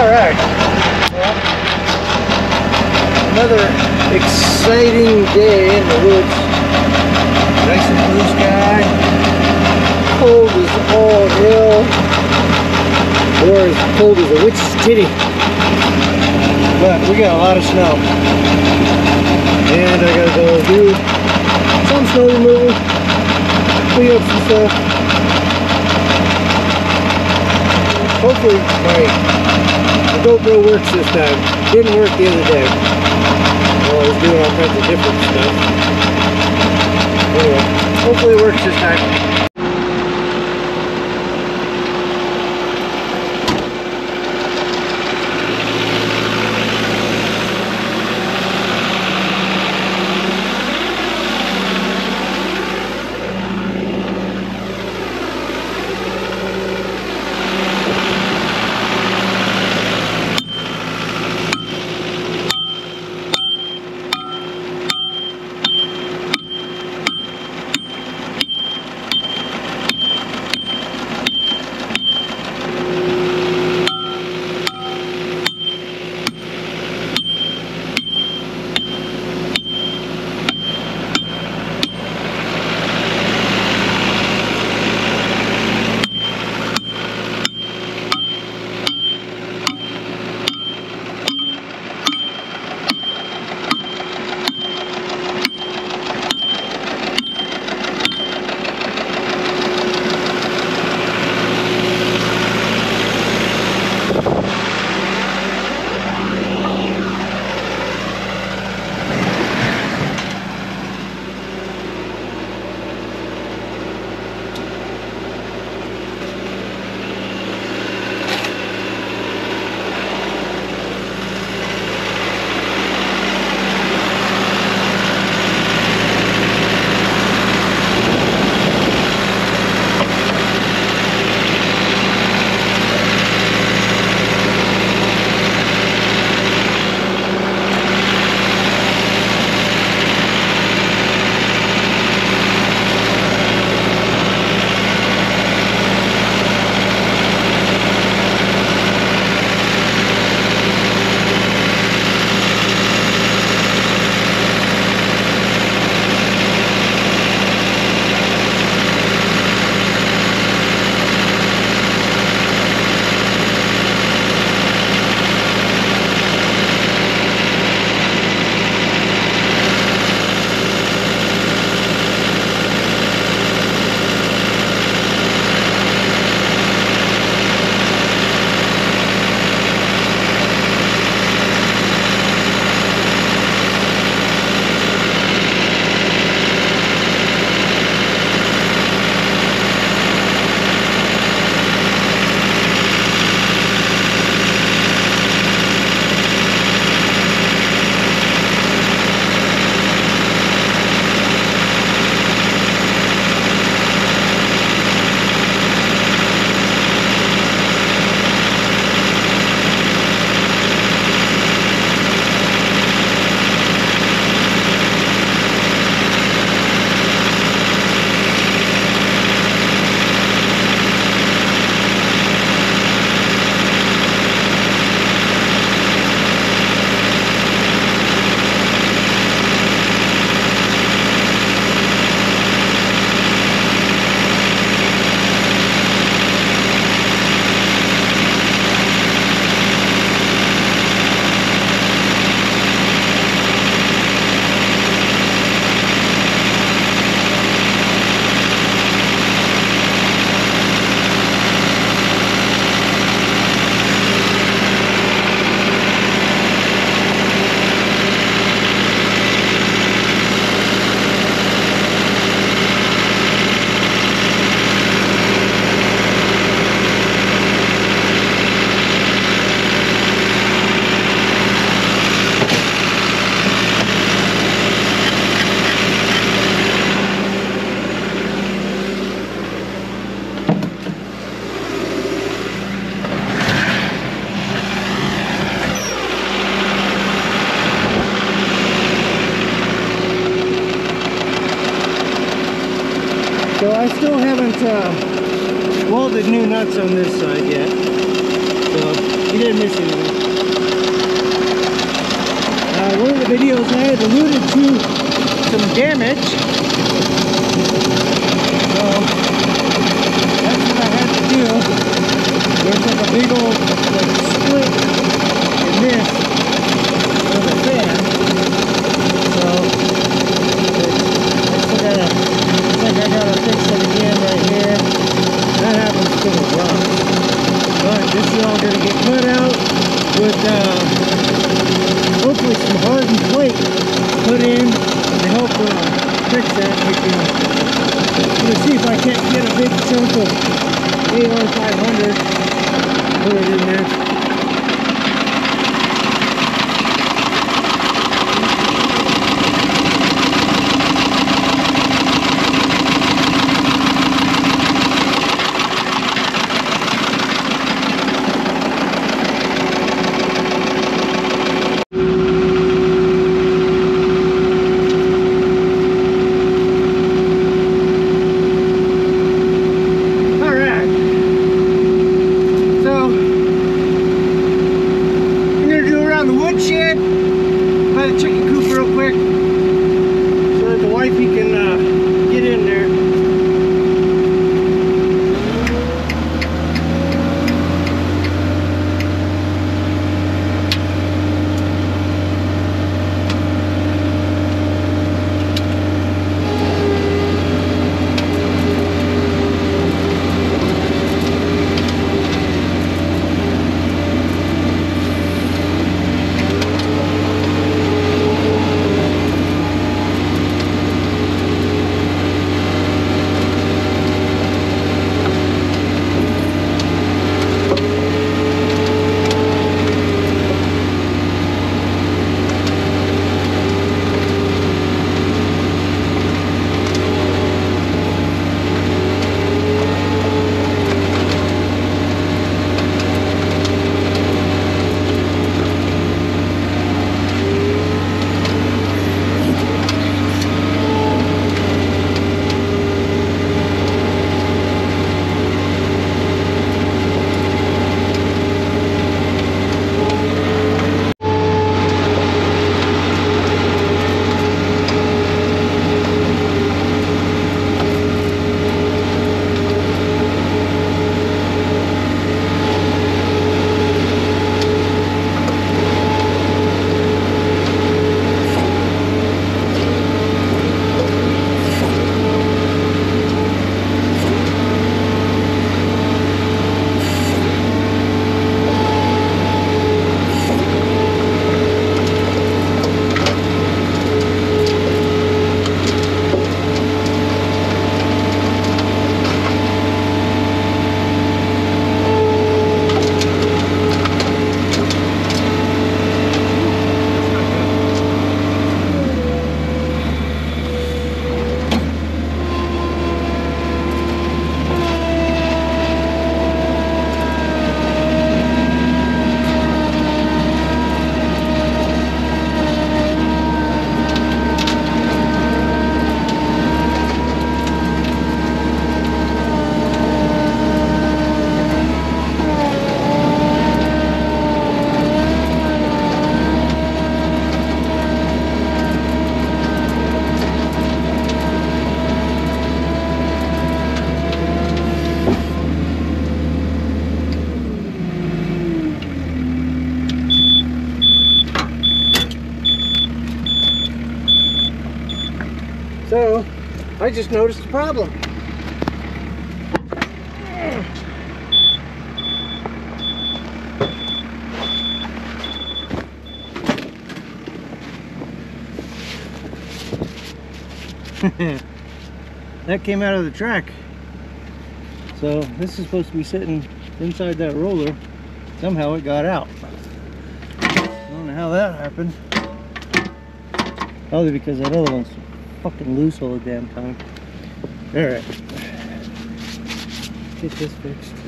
All right. Well, another exciting day in the woods. Nice and blue sky. Cold as all hell. Or as cold as a witch's titty. But we got a lot of snow. And I gotta go do some snow removal. Clean up some stuff. Hopefully my GoPro works this time. Didn't work the other day. Well, I was doing all kinds of different stuff. Anyway, hopefully it works this time. Miss anything. Uh, one of the videos I had alluded to some damage. So that's what I had to do. There's like a big old like split in this for the fan. So it's, I gotta, it's gotta fix it again right here. That happens to the rock. But this is all gonna get cut out with uh, hopefully some hardened plate put in to help uh, fix that. We can, I'm gonna see if I can't get a big chunk of AR 500, put it in there. I just noticed a problem. that came out of the track. So this is supposed to be sitting inside that roller. Somehow it got out. I don't know how that happened. Probably because that other one's fucking loose all the damn time. Alright. Get this fixed.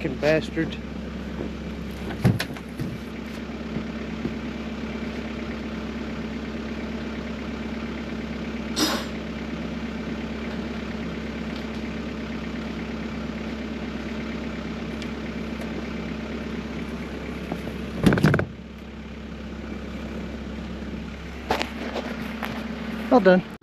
Fucking bastard. Well done.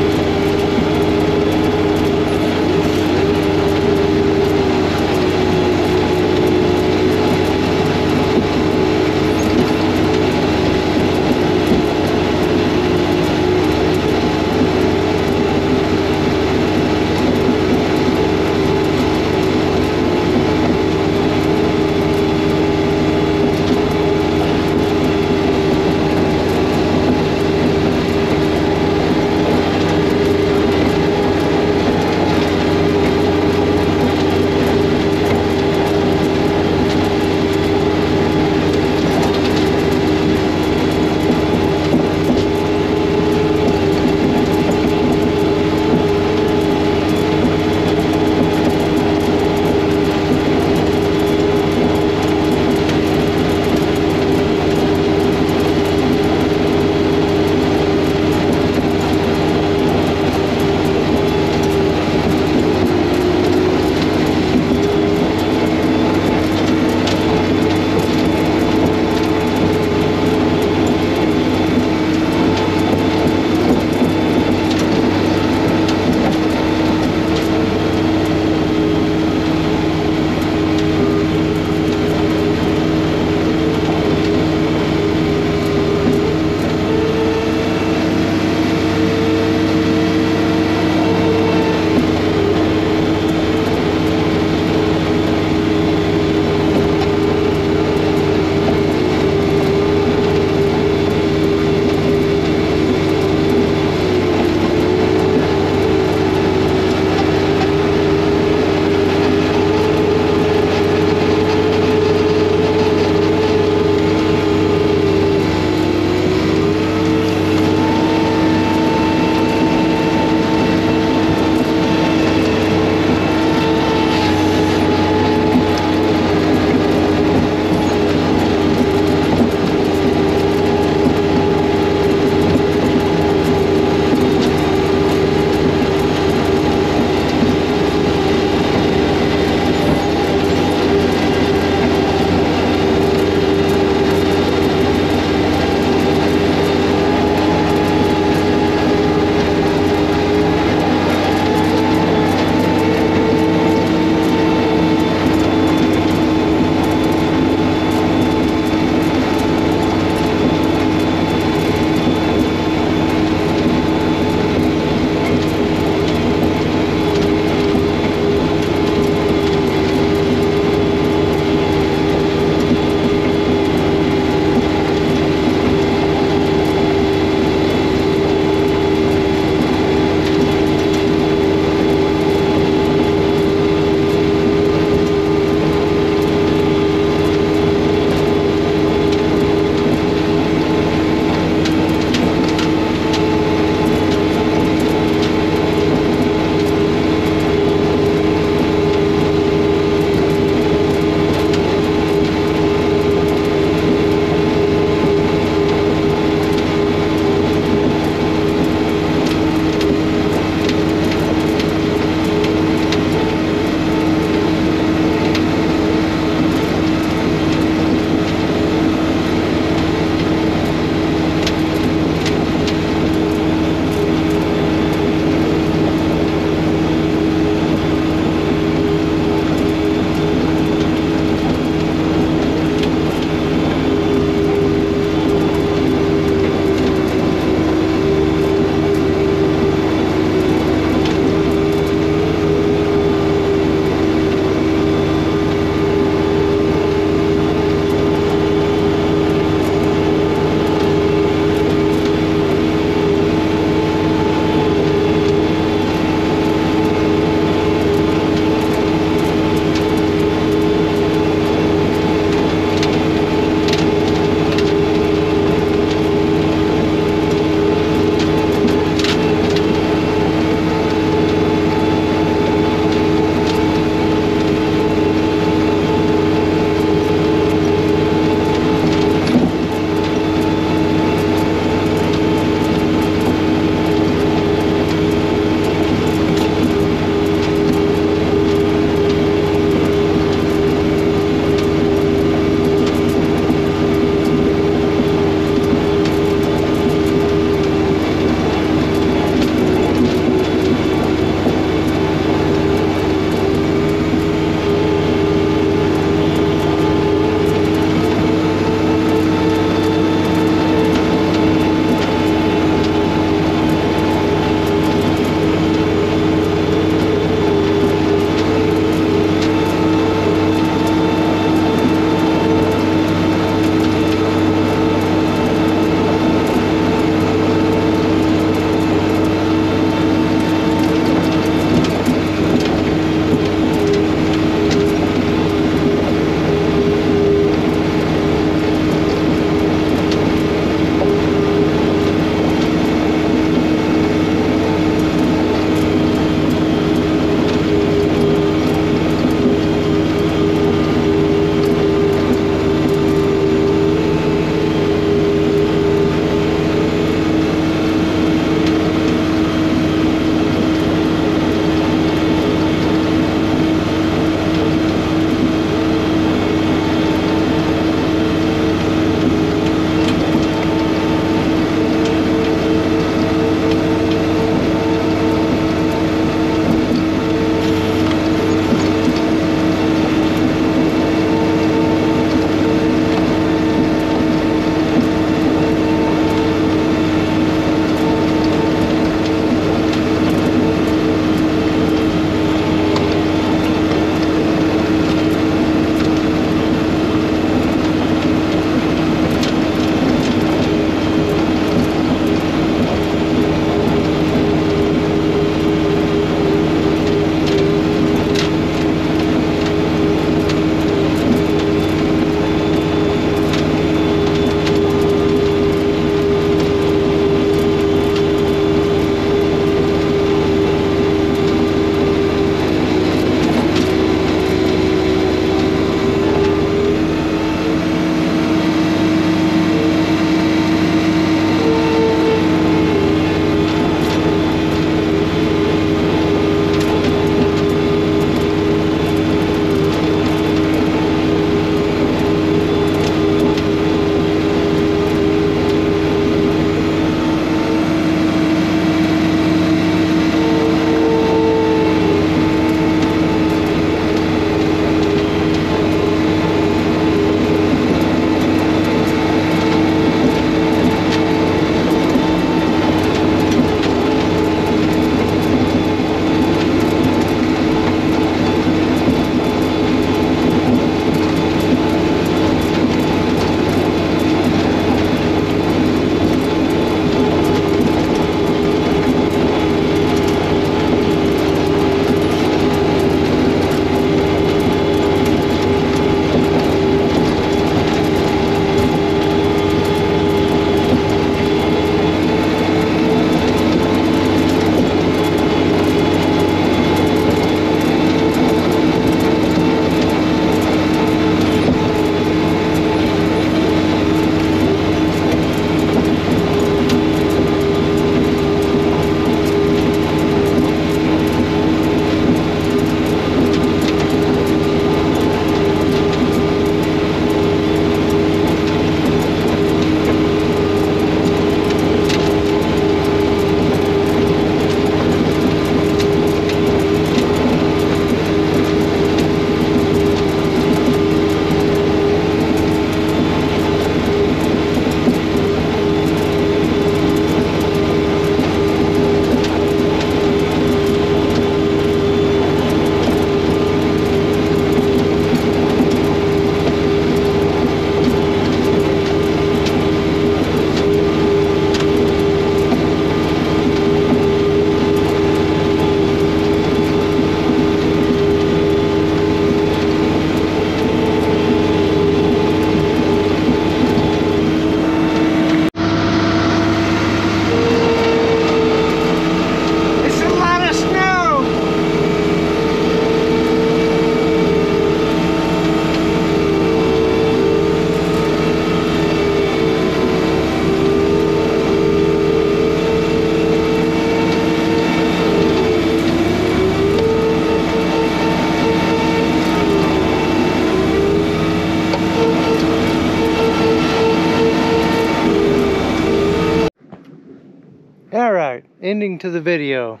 Ending to the video.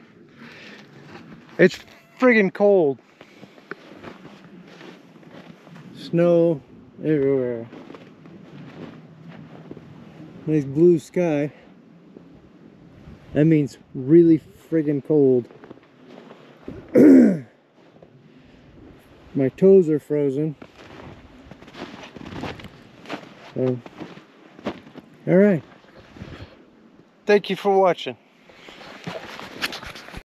It's friggin' cold. Snow everywhere. Nice blue sky. That means really friggin' cold. My toes are frozen. So, all right. Thank you for watching.